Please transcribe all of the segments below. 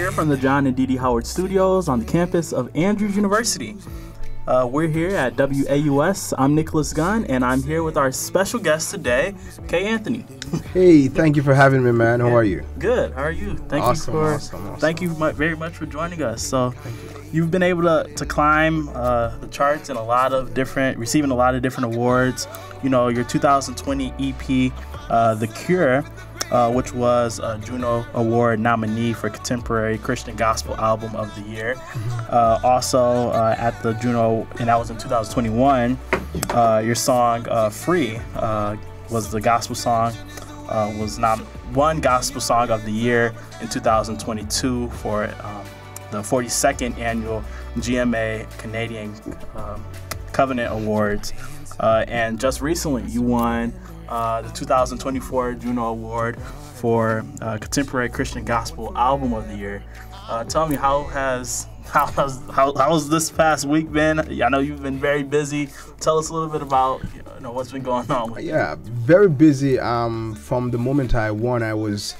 here from the John and Dede Howard Studios on the campus of Andrews University. Uh, we're here at WAUS. I'm Nicholas Gunn, and I'm here with our special guest today, K-Anthony. Hey, thank you for having me, man. How are you? Good. How are you? Thank awesome, you for awesome, awesome. thank you very much for joining us. So, you. have been able to to climb uh, the charts in a lot of different, receiving a lot of different awards. You know, your 2020 EP, uh, The Cure uh, which was a Juno Award nominee for Contemporary Christian Gospel Album of the Year. Uh, also uh, at the Juno, and that was in 2021, uh, your song uh, Free uh, was the gospel song, was not one gospel song of the year in 2022 for um, the 42nd annual GMA Canadian um, Covenant Awards. and just recently, you won uh, the 2024 Juno Award for uh, Contemporary Christian Gospel Album of the Year. Uh, tell me, how has how has how, how's this past week been? I know you've been very busy. Tell us a little bit about you know what's been going on. yeah, very busy. Um, from the moment I won, I was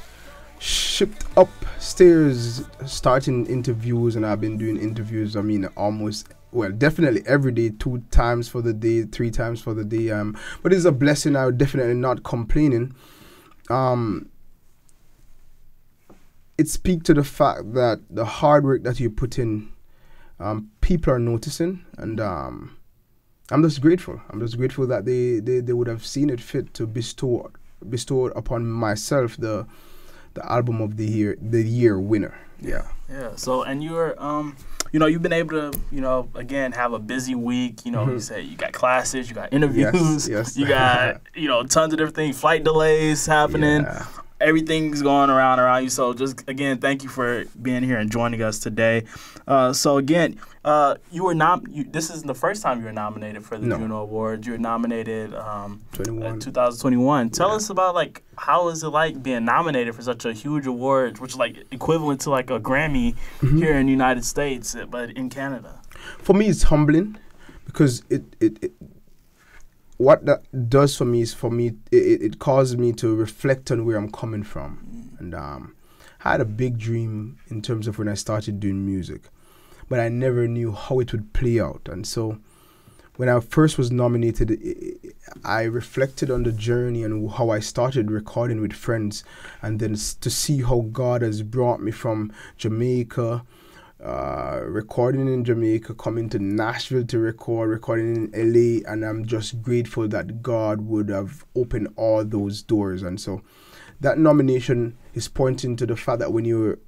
shipped upstairs, starting interviews, and I've been doing interviews. I mean, almost well, definitely every day, two times for the day, three times for the day. Um, but it's a blessing. I would definitely not complaining. Um, it speaks to the fact that the hard work that you put in, um, people are noticing, and um, I'm just grateful. I'm just grateful that they, they, they would have seen it fit to bestow bestow upon myself the the album of the year the year winner. Yeah. Yeah. So and you're um you know, you've been able to, you know, again, have a busy week. You know, mm-hmm. you say you got classes, you got interviews, yes, yes. you got, you know, tons of different things, flight delays happening. Yeah everything's going around around you. So just again, thank you for being here and joining us today. Uh, so again, uh, you were nom- you, This isn't the first time you were nominated for the no. Juno Awards. You were nominated um, 2021. Tell yeah. us about like how is it like being nominated for such a huge award, which is like equivalent to like a Grammy mm-hmm. here in the United States, but in Canada. For me, it's humbling because it, it, it what that does for me is for me it, it causes me to reflect on where I'm coming from, and um, I had a big dream in terms of when I started doing music, but I never knew how it would play out, and so when I first was nominated, I reflected on the journey and how I started recording with friends, and then to see how God has brought me from Jamaica uh, recording in Jamaica, coming to Nashville to record, recording in LA, and I'm just grateful that God would have opened all those doors. And so that nomination is pointing to the fact that when you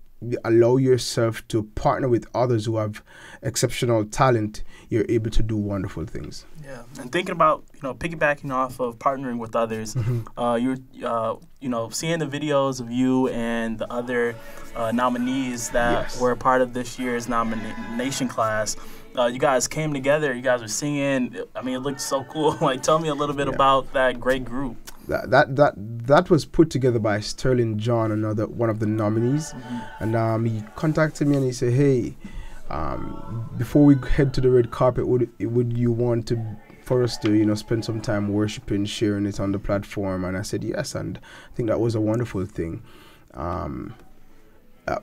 allow yourself to partner with others who have exceptional talent, you're able to do wonderful things. Yeah, and thinking about you know piggybacking off of partnering with others, mm-hmm. uh, you're uh, you know seeing the videos of you and the other uh, nominees that yes. were a part of this year's nomination class. Uh, you guys came together. You guys were singing. I mean, it looked so cool. like, tell me a little bit yeah. about that great group. That, that that that was put together by Sterling John, another one of the nominees, and um, he contacted me and he said, "Hey, um, before we head to the red carpet, would would you want to for us to you know spend some time worshiping, sharing it on the platform?" And I said yes, and I think that was a wonderful thing. Um, uh,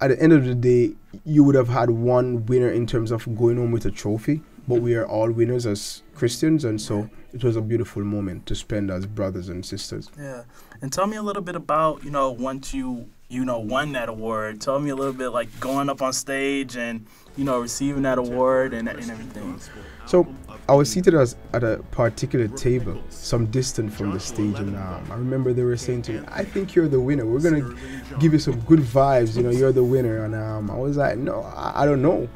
at the end of the day, you would have had one winner in terms of going home with a trophy, but we are all winners as Christians, and so it was a beautiful moment to spend as brothers and sisters. Yeah, and tell me a little bit about you know once you you know, won that award. Tell me a little bit like going up on stage and, you know, receiving that award and, and everything. So I was seated as, at a particular table, some distance from the stage, and um, I remember they were saying to me, "I think you're the winner. We're gonna give you some good vibes. You know, you're the winner." And um, I was like, "No, I, I don't know."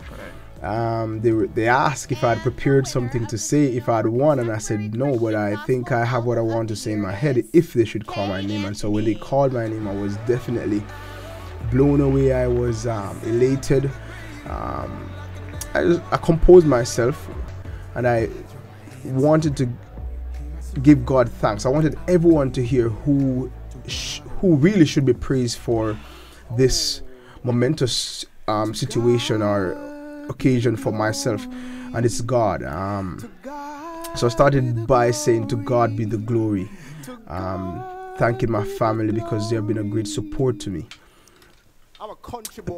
Um, they they asked if I had prepared something to say if I had won, and I said no, but I think I have what I want to say in my head if they should call my name. And so when they called my name, I was definitely blown away. I was um, elated. Um, I, I composed myself, and I wanted to give God thanks. I wanted everyone to hear who who really should be praised for this momentous um, situation or occasion for myself, and it's God. Um, so I started by saying, To God be the glory. Um, thanking my family because they have been a great support to me.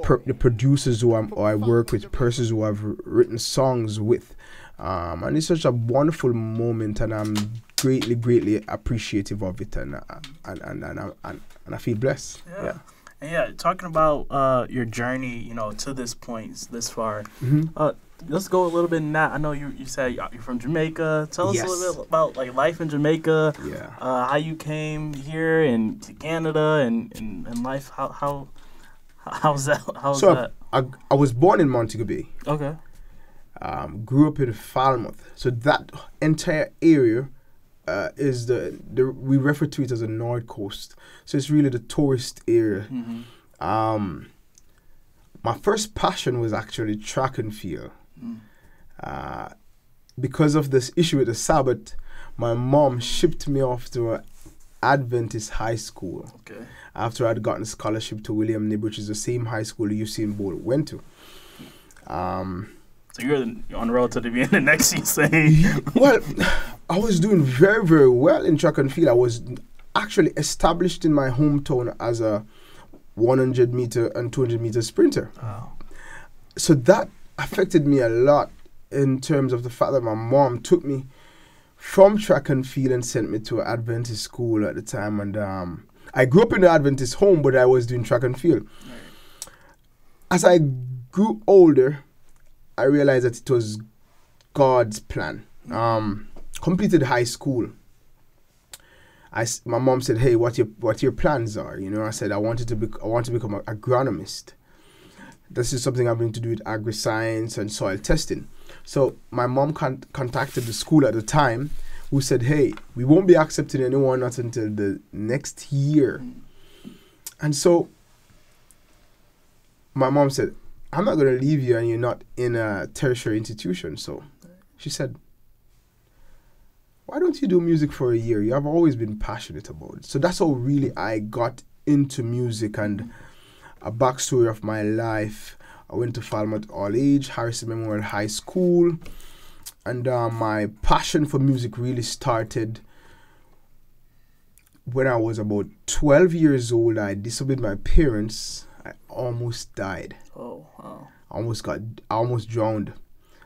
per- the producers who, I'm, who I work with, persons who I've written songs with. Um, and it's such a wonderful moment, and I'm greatly, greatly appreciative of it, and uh, and, and, and, and, and, I feel blessed. Yeah. yeah. Yeah, talking about uh, your journey, you know, to this point, this far. Mm-hmm. Uh, let's go a little bit in that. I know you you said you're from Jamaica. Tell us a little bit about like life in Jamaica. Yeah. Uh, how you came here and to Canada and, and, and life. How how how's that? How's so that? I, I was born in Montego Bay. Okay. Um, grew up in Falmouth. So that entire area uh, is the, the we refer to it as the North Coast. So it's really the tourist area. Mm-hmm. Um, my first passion was actually track and field. Mm. Uh, because of this issue with the Sabbath, my mom shipped me off to an Adventist high school. Okay. After I'd gotten a scholarship to William Knibb, which is the same high school Usain Bolt went to. Um, so you're on the road to the being the next season. well, I was doing very, very well in track and field. I was actually established in my hometown as a 100 meter and 200 meter sprinter. Wow. So that affected me a lot in terms of the fact that my mom took me from track and field and sent me to an Adventist school at the time. And um, I grew up in an Adventist home, but I was doing track and field. Right. As I grew older, I realized that it was God's plan. Um, completed high school. I, my mom said, "Hey, what your what your plans are?" You know, I said I wanted to be I want to become an agronomist. This is something I'm going to do with agri science and soil testing. So my mom con- contacted the school at the time, who said, "Hey, we won't be accepting anyone not until the next year." And so my mom said, I'm not going to leave you and you're not in a tertiary institution. So she said, Why don't you do music for a year? You have always been passionate about it. So that's how really I got into music and a backstory of my life. I went to Falmouth All Age, Harrison Memorial High School, and uh, my passion for music really started when I was about 12 years old. I disobeyed my parents I almost died. Oh, wow. I almost got, I almost drowned.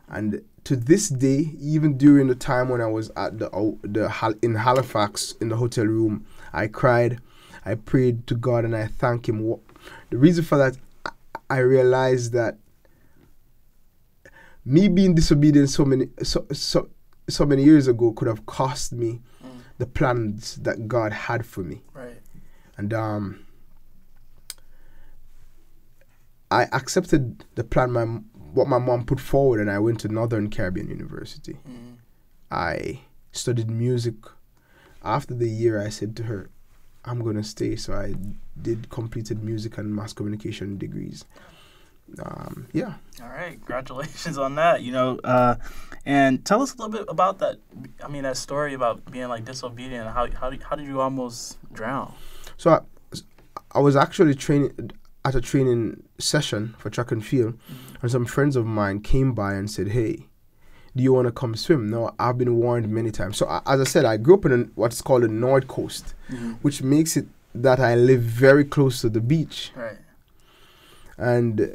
And to this day, even during the time when I was at the the in Halifax in the hotel room, I cried, I prayed to God, and I thank Him. The reason for that, I realized that me being disobedient so many so so so many years ago could have cost me mm. the plans that God had for me. Right. And um I accepted the plan my what my mom put forward, and I went to Northern Caribbean University. Mm. I studied music. After the year, I said to her, "I'm gonna stay." So I did completed music and mass communication degrees. Um, yeah. All right, congratulations on that. You know, uh, and tell us a little bit about that. I mean, that story about being like disobedient. How how how did you almost drown? So I, I was actually training at a training session for track and field, mm-hmm. and some friends of mine came by and said, "Hey, do you want to come swim?" No, I've been warned many times. So as I said, I grew up in an, what's called the North Coast, mm-hmm. which makes it that I live very close to the beach. Right. And uh,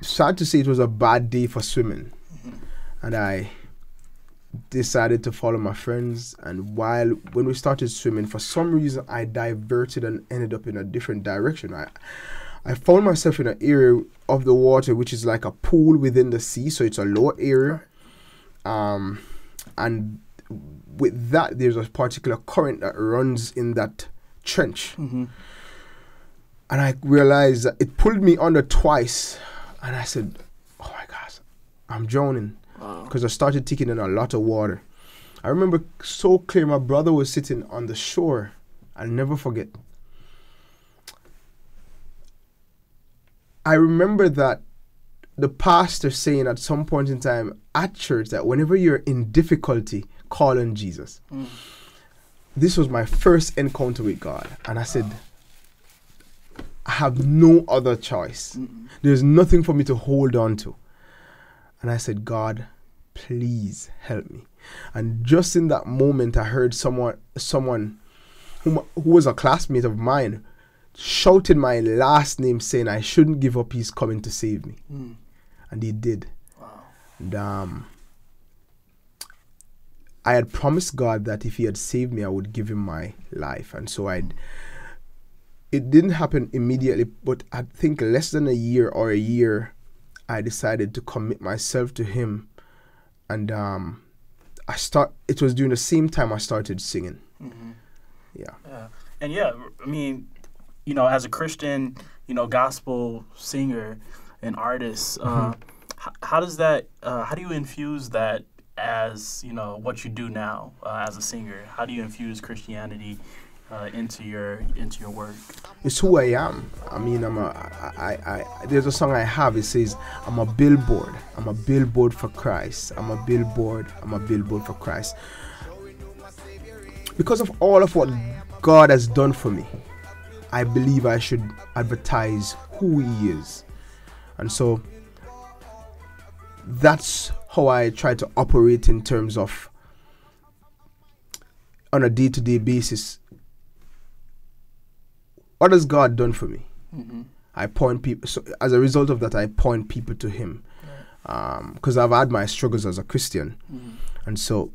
sad to say, it was a bad day for swimming, mm-hmm. and I decided to follow my friends and while when we started swimming for some reason I diverted and ended up in a different direction I I found myself in an area of the water which is like a pool within the sea, so it's a lower area. Um, and with that, there's a particular current that runs in that trench. Mm-hmm. And I realized that it pulled me under twice, and I said, "Oh my gosh, I'm drowning," because wow. I started taking in a lot of water. I remember so clear. My brother was sitting on the shore. I'll never forget. I remember that the pastor saying at some point in time at church that whenever you're in difficulty, call on Jesus. Mm. This was my first encounter with God, and I said, I have no other choice. Mm-mm. There's nothing for me to hold on to. And I said, God, please help me. And just in that moment, I heard someone, someone who, who was a classmate of mine, shouted my last name, saying I shouldn't give up. He's coming to save me, Mm. and he did. Wow. And um, I had promised God that if He had saved me, I would give Him my life, and so I. It didn't happen immediately, but I think less than a year or a year, I decided to commit myself to Him, and um, I start. It was during the same time I started singing. hmm Yeah. Yeah. And yeah, I mean, you know, as a Christian, you know, gospel singer and artist, uh, h- how does that? Uh, how do you infuse that as you know what you do now uh, as a singer? How do you infuse Christianity uh, into your into your work? it's who I am. I mean, I'm a. I, I, I, there's a song I have. It says, "I'm a billboard. I'm a billboard for Christ. I'm a billboard. I'm a billboard for Christ." Because of all of what God has done for me, I believe I should advertise who He is, and so that's how I try to operate in terms of on a day-to-day basis what has God done for me? Mm-hmm. I point people. So as a result of that, I point people to Him, because I've had my struggles as a Christian, Mm-hmm. and so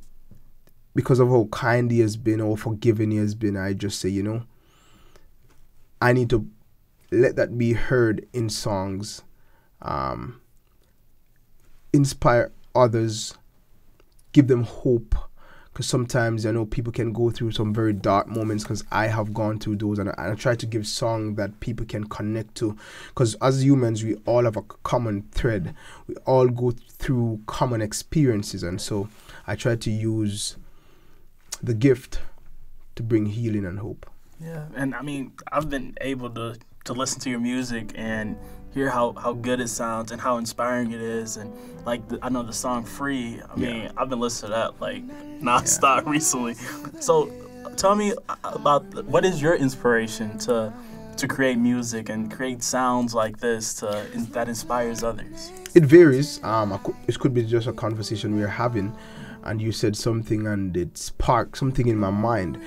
because of how kind He has been, how forgiving He has been, I just say, you know, I need to let that be heard in songs, um, inspire others, give them hope. Because sometimes I know people can go through some very dark moments. Because I have gone through those, and I, and I try to give song that people can connect to. Because as humans, we all have a common thread. We all go through common experiences, and so I try to use the gift to bring healing and hope. Yeah, and I mean, I've been able to to listen to your music and hear how how good it sounds and how inspiring it is, and like the, I know the song "Free." I mean, Yeah. I've been listening to that like nonstop recently. So, tell me about the, what is your inspiration to to create music and create sounds like this to that inspires others. It varies. Um, it could be just a conversation we are having, and you said something, and it sparked something in my mind.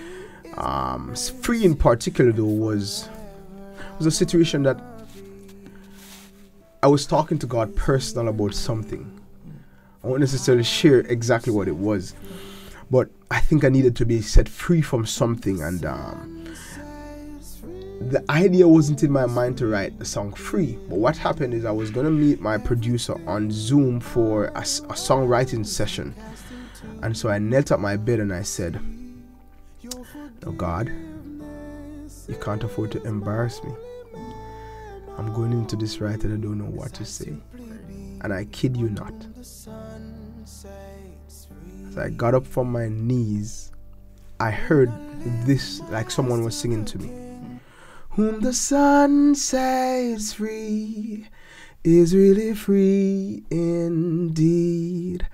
Um, free in particular though was was a situation that I was talking to God personal about something. I won't necessarily share exactly what it was, but I think I needed to be set free from something, and um, the idea wasn't in my mind to write the song free but what happened is i was going to meet my producer on zoom for a, a songwriting session and so i knelt at my bed and i said oh god you can't afford to embarrass me. I'm going into this right and i don't know what to say. And i kid you not. As i got up from my knees i heard this like someone was singing to me. Whom the Son sets free is really free indeed.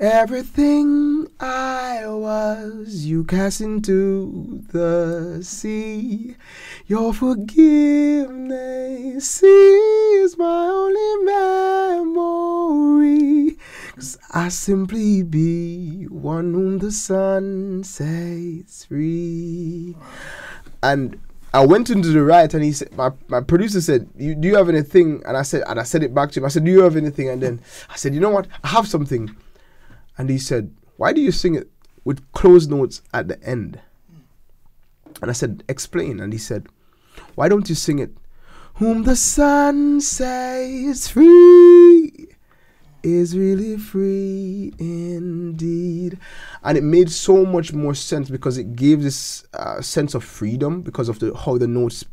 Everything I was, you cast into the sea. Your forgiveness is my only memory. Cause I simply be one whom the Son sets free. And I went into the right and he said my, my producer said, you, Do you have anything? And I said and I said it back to him. I said, Do you have anything? And then I said, You know what? I have something. And he said, Why do you sing it with closed notes at the end? And I said, Explain. And he said, Why don't you sing it? Whom the Son sets free is really free indeed. And it made so much more sense because it gave this uh, sense of freedom because of the how the notes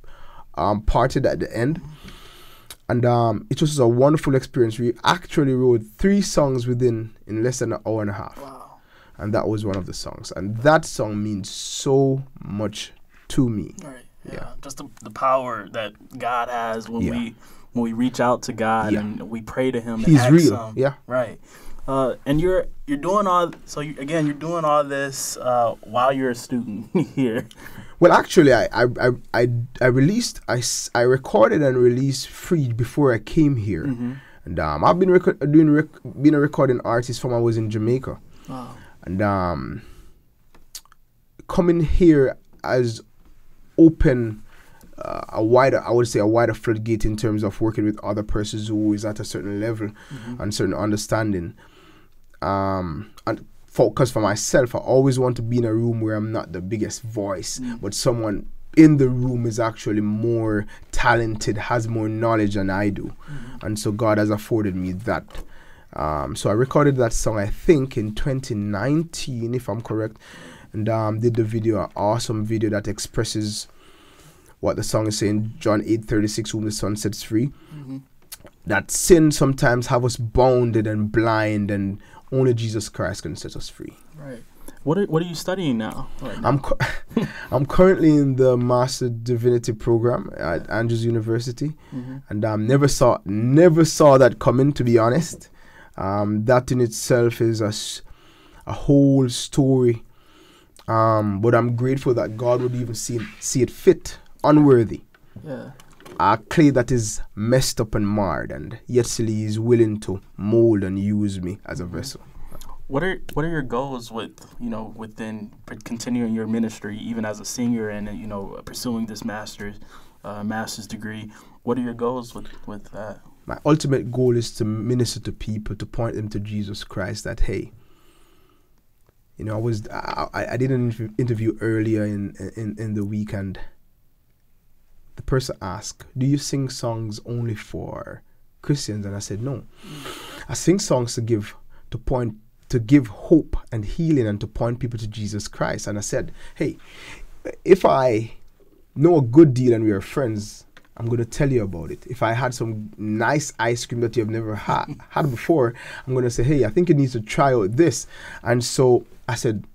um, parted at the end. And um, it was a wonderful experience. We actually wrote three songs within in less than an hour and a half Wow. and that was one of the songs and that song means so much to me Right. Yeah. Yeah. Just the, the power that God has when Yeah. we when we reach out to God Yeah. and we pray to Him. and he's real Him. yeah Right. Uh, and you're you're doing all so you, again you're doing all this uh, while you're a student here. Well actually i i i, I, released I I, recorded and released free before i came here Mm-hmm. and um i've been reco- doing rec- being a recording artist from i was in jamaica Wow. and um coming here as open uh, a wider, I would say, a wider floodgate in terms of working with other persons who is at a certain level Mm-hmm. and certain understanding. Um, and focus for myself, I always want to be in a room where I'm not the biggest voice, Mm. but someone in the room is actually more talented, has more knowledge than I do, Mm-hmm. and so God has afforded me that. Um, so I recorded that song, I think, in 2019, if I'm correct, and um, did the video, an awesome video that expresses what the song is saying. John 8:36, whom the Son sets free. Mm-hmm. That sin sometimes have us bounded and blind, and only Jesus Christ can set us free. Right. What are What are you studying now? Right now? I'm cu- I'm currently in the Master Divinity program at Andrews University, Mm-hmm. and um, never saw never saw that coming. To be honest, um, that in itself is a, s- a whole story. Um, but I'm grateful that God would even see see it fit, unworthy, Yeah. A clay that is messed up and marred, and yet still He is willing to mold and use me as a vessel. What are What are your goals with you know within continuing your ministry, even as a singer and uh, you know pursuing this master's uh, master's degree? What are your goals with with that? my ultimate goal is to minister to people to point them to jesus christ that hey you know i was i, I did an interview earlier in, in in the week and the person asked do you sing songs only for christians and i said no i sing songs to give to point to give hope and healing and to point people to jesus christ and i said hey if i know a good deal and we are friends, I'm going to tell you about it. If I had some nice ice cream that you have never had had before, I'm going to say, "Hey, I think you need to try out this." And so I said,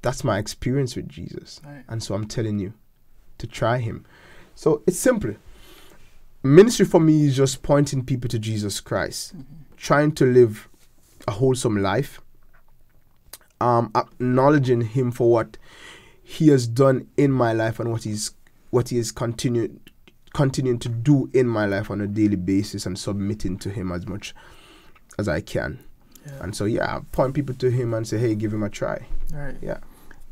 "That's my experience with Jesus." Right. And so I'm telling you to try him. So it's simple. Ministry for me is just pointing people to Jesus Christ, trying to live a wholesome life, um, acknowledging him for what he has done in my life and what he's what he is continuing continuing to do in my life on a daily basis and submitting to him as much as I can. Yeah. And so yeah, I point people to him and say, Hey, give him a try. Right. Yeah.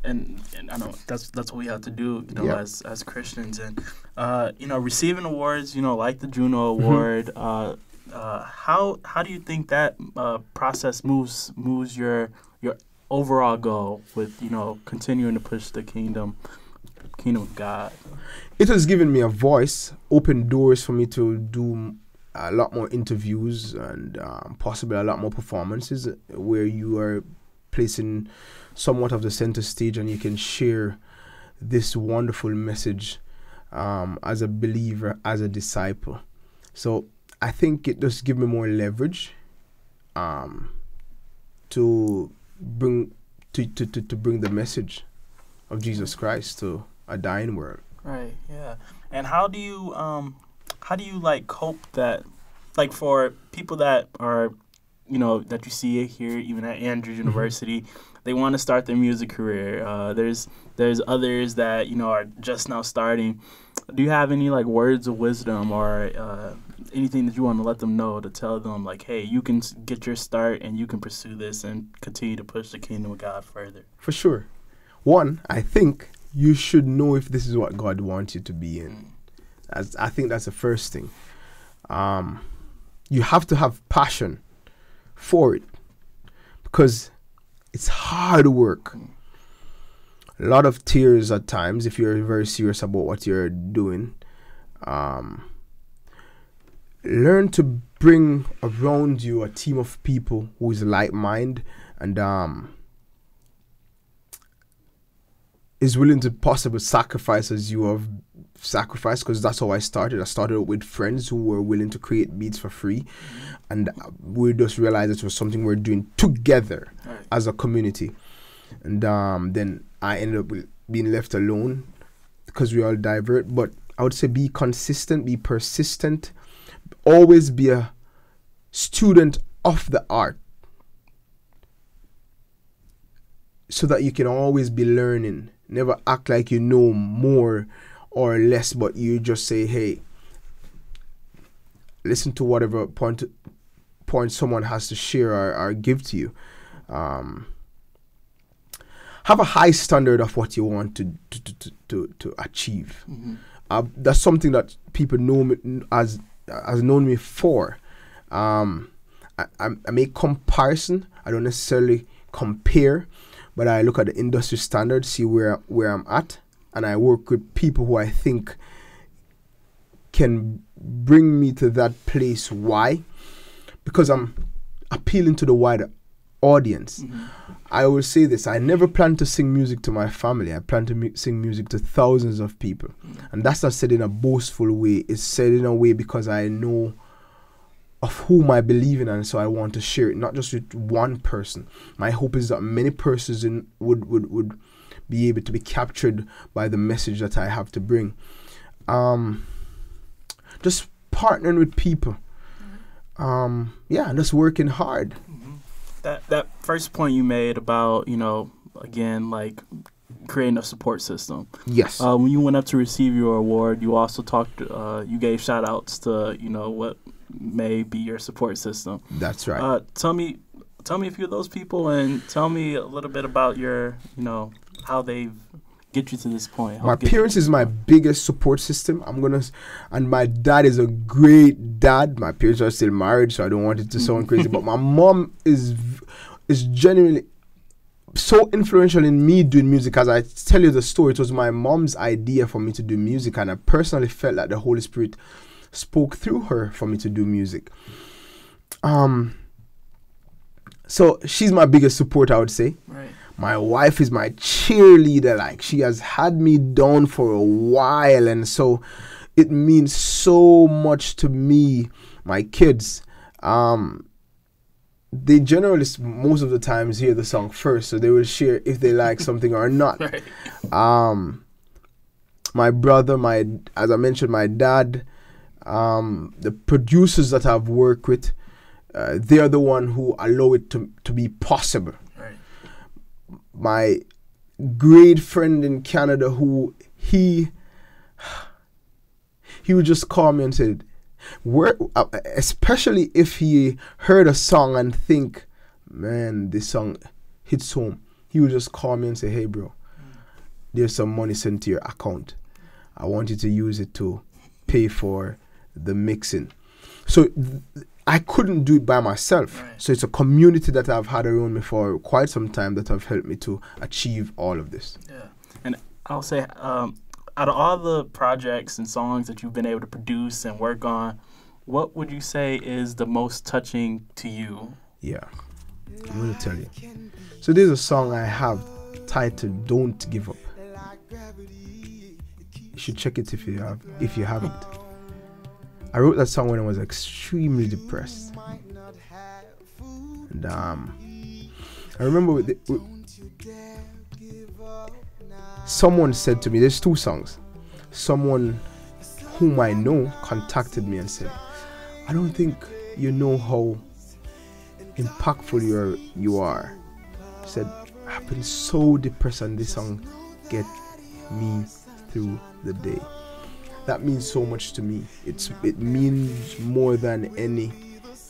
And, and I know that's that's what we have to do, you know, Yeah. as as Christians, and uh, you know, receiving awards, you know, like the Juno Mm-hmm. Award. Uh, uh, how how do you think that uh, process moves moves your your overall goal with you know continuing to push the kingdom kingdom of God? It has given me a voice, opened doors for me to do a lot more interviews and um, possibly a lot more performances where you are placing somewhat of the center stage and you can share this wonderful message um, as a believer, as a disciple. So I think it does give me more leverage um, to bring to, to, to, to bring the message of Jesus Christ to a dying world. Right. Yeah. And how do you um how do you like cope that like for people that are you know that you see it here even at Andrews University they want to start their music career uh, there's there's others that you know are just now starting do you have any like words of wisdom or uh, anything that you want to let them know to tell them like hey you can get your start and you can pursue this and continue to push the kingdom of God further For sure. One, I think you should know if this is what God wants you to be in. As I think that's the first thing. Um, you have to have passion for it because it's hard work. A lot of tears at times if you're very serious about what you're doing. Um, learn to bring around you a team of people who is like mind and um, is willing to possibly sacrifice as you have sacrificed because that's how I started. I started with friends who were willing to create beats for free, and we just realized it was something we're doing together Right. as a community. And um, then I ended up being left alone because we all divert. But I would say be consistent, be persistent, always be a student of the art so that you can always be learning. Never act like you know more or less, but you just say, hey, listen to whatever point point someone has to share or, or give to you. Um, have a high standard of what you want to to, to, to, to achieve. Mhm. uh, that's something that people know me as has known me for. Um, I, I, I make comparison. I don't necessarily compare, but I look at the industry standard, see where where I'm at, and I work with people who I think can bring me to that place. Why? Because I'm appealing to the wider audience. Mm-hmm. I will say this I never plan to sing music to my family. I plan to mu- sing music to thousands of people. Mm-hmm. And that's not said in a boastful way, it's said in a way because I know of whom I believe in, and so I want to share it, not just with one person. My hope is that many persons in, would, would, would be able to be captured by the message that I have to bring. Um, just partnering with people. Mm-hmm. Um, yeah, and just working hard. Mm-hmm. That that first point you made about you know again like creating a support system. Yes. Uh, when you went up to receive your award, you also talked. Uh, you gave shout outs to you know what may be your support system. That's right. Uh, tell me, tell me a few of those people, and tell me a little bit about your you know how they've get you to this point? my parents is my biggest support system. I'm gonna, and my dad is a great dad. My parents are still married, so I don't want it to sound crazy. But my mom is is genuinely so influential in me doing music. As I tell you the story, it was my mom's idea for me to do music, and I personally felt like the Holy Spirit spoke through her for me to do music. Um. So she's my biggest support, I would say. Right my wife is my cheerleader like she has had me down for a while and so it means so much to me my kids. Um they generally most of the times hear the song first so they will share if they like something or not. Right. um my brother my as i mentioned my dad um the producers that i've worked with uh, they are the one who allow it to, to be possible my great friend in Canada who he he would just call me and said, "Where?" Uh, especially if he heard a song and think, "Man, this song hits home." He would just call me and say, "Hey, bro, there's some money sent to your account. I want you to use it to pay for the mixing." So th- I couldn't do it by myself. Right. So it's a community that I've had around me for quite some time that have helped me to achieve all of this. Yeah. And I'll say, um, out of all the projects and songs that you've been able to produce and work on, what would you say is the most touching to you? Yeah. I'm going to tell you. So there's a song I have titled Don't Give Up. You should check it if you have if you haven't. I wrote that song when I was extremely depressed. And um, I remember with the, with someone said to me, there's two songs. Someone whom I know contacted me and said, I don't think you know how impactful you are. You are. said, I've been so depressed and this song get me through the day that means so much to me. It's it means more than any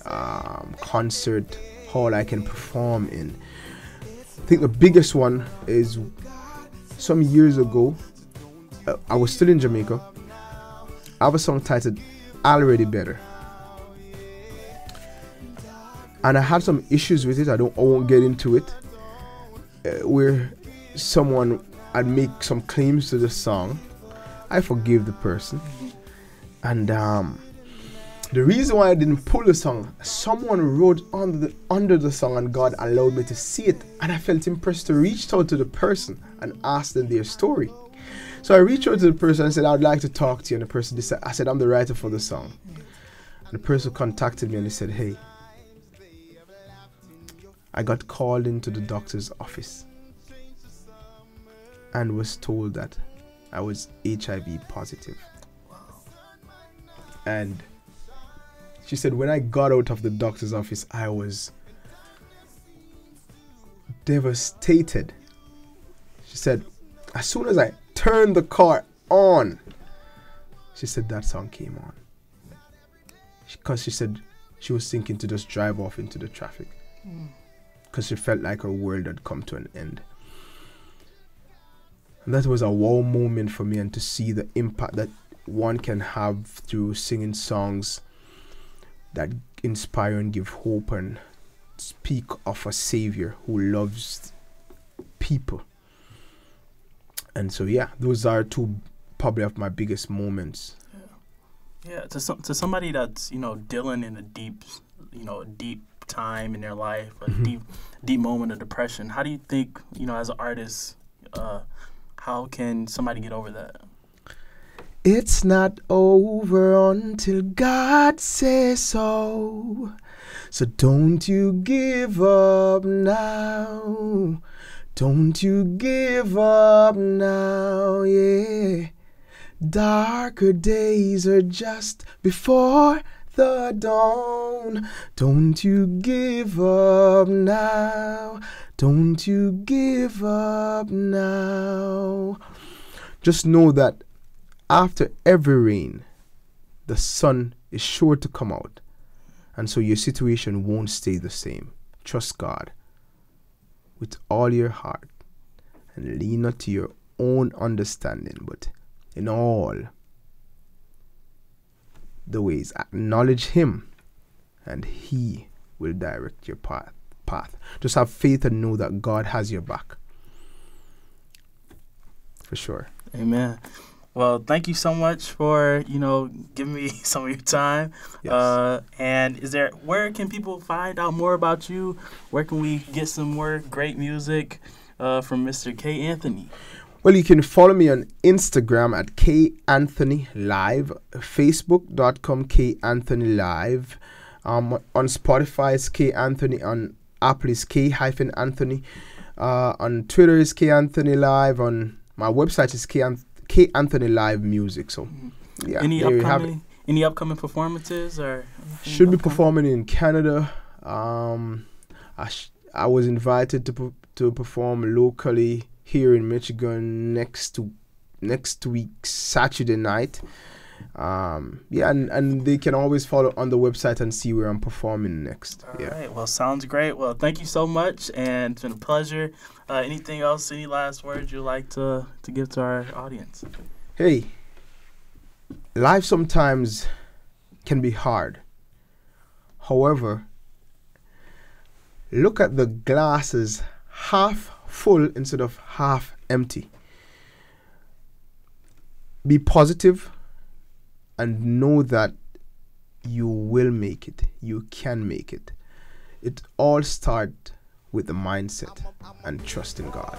um, concert hall I can perform in. I think the biggest one is some years ago. Uh, I was still in Jamaica. I have a song titled "Already Better," and I had some issues with it. I don't. I won't get into it. Uh, where someone I'd make some claims to the song I forgive the person. And um, the reason why I didn't pull the song, someone wrote under the under the song, and God allowed me to see it, and I felt impressed to reach out to the person and ask them their story. So I reached out to the person and said, "I'd like to talk to you." And the person said, "I said I'm the writer for the song." And the person contacted me and they said, "Hey, I got called into the doctor's office and was told that I was HIV positive. Wow. And she said, when I got out of the doctor's office, I was devastated. She said, as soon as I turned the car on, she said that song came on. Because she, she said she was thinking to just drive off into the traffic. Because mm. she felt like her world had come to an end. And that was a wow moment for me and to see the impact that one can have through singing songs that inspire and give hope and speak of a savior who loves people. And so yeah, those are two probably of my biggest moments. Yeah, to some to somebody that's you know dealing in a deep, you know, deep time in their life, a Mhm. deep, deep moment of depression. How do you think you know as an artist, uh, how can somebody get over that? It's not over until God says so. So don't you give up now. Don't you give up now, yeah. Darker days are just before the dawn. Don't you give up now. Don't you give up now. Just know that after every rain, the sun is sure to come out. And so your situation won't stay the same. Trust God with all your heart and lean not to your own understanding, but in all the ways acknowledge Him, and He will direct your path. Path. Just have faith and know that God has your back. For sure. Amen. Well, thank you so much for you know giving me some of your time. Yes. Uh, and is there where can people find out more about you? Where can we get some more great music uh, from Mr. K. Anthony? Well, you can follow me on Instagram at K Anthony Live, Facebook.com K Anthony Live. Um, on Spotify it's K Anthony, on Apple is k-anthony, Uh, on Twitter is K Anthony Live. On my website is K, Anth- Anthony Live Music. So, yeah, any there you have upcoming any upcoming performances or Should be performing in Canada. Um, I sh- I was invited to per- to perform locally here in Michigan next to next week Saturday night. Um, yeah, and, and they can always follow on the website and see where I'm performing next. All yeah. right. Well, sounds great. Well, thank you so much, and it's been a pleasure. Uh, anything else? Any last words you'd like to to give to our audience? Hey, life sometimes can be hard. However, look at the glasses half full instead of half empty. Be positive and know that you will make it. You can make it. It all starts with the mindset and trust in God.